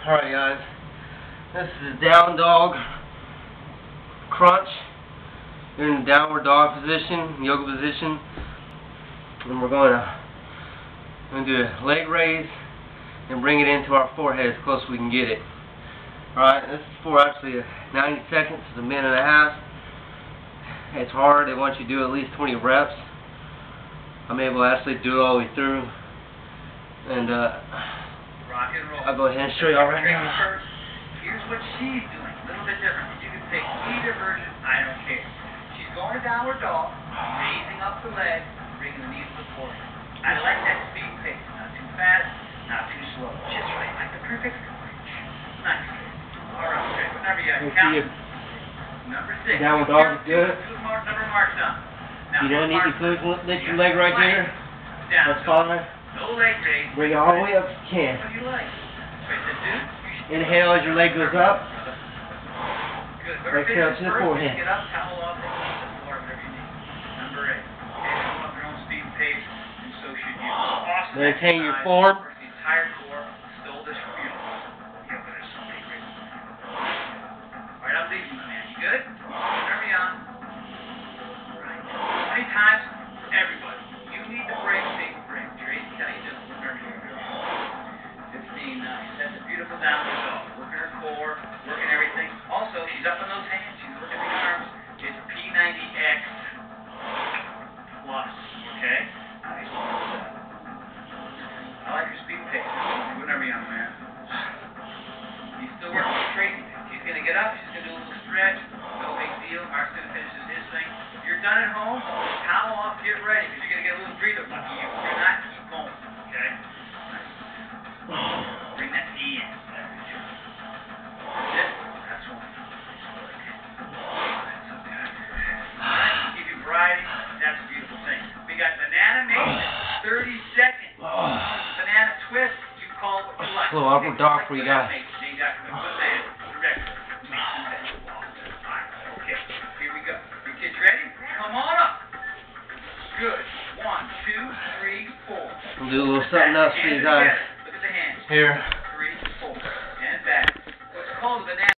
Alright guys, this is down dog crunch You're in the downward dog position, yoga position. And we're going to, going to do a leg raise and bring it into our forehead as close as we can get it. Alright, this is for actually 90 seconds, it's a minute and a half. It's hard, they want you to do at least 20 reps. I'm able to actually do it all the way through. And uh, Rock and roll. I'll go ahead and show y'all right now. First, here's what she's doing. A little bit different. You can pick either version. I don't care. She's going to downward dog, raising up the leg, bringing the knees to the forehead. I like that speed pace. Not too fast, not too slow. Just right, like the perfect score. Nice. All right, okay. Whenever you Let's count. see Number six. Downward dog is good. Two mark, number marks on. Now, you don't need to put lift your leg right here. Down. That's fine. Bring it all the way up if you can. Inhale as your leg goes up. Exhale to the finishes first, forehead. Get up, towel off, and use the floor, whatever you need. Number eight. Okay, come up your own speed pace, and so should you. Awesome Maintain your form. Downward dog. Working her core, working everything. Also, she's up on those hands. She's working the arms. It's P90X plus. Okay? Nice. I like your speed pace. Whenever, young man. He's still working with Tracy. She's going to get up. She's going to do a little stretch. No big deal. Mark's going to finish his thing. If you're done at home, towel off, get ready, because you're going up. Good. One, two, three, four. We'll do a little something else for you guys. together. Look at the hands. Here.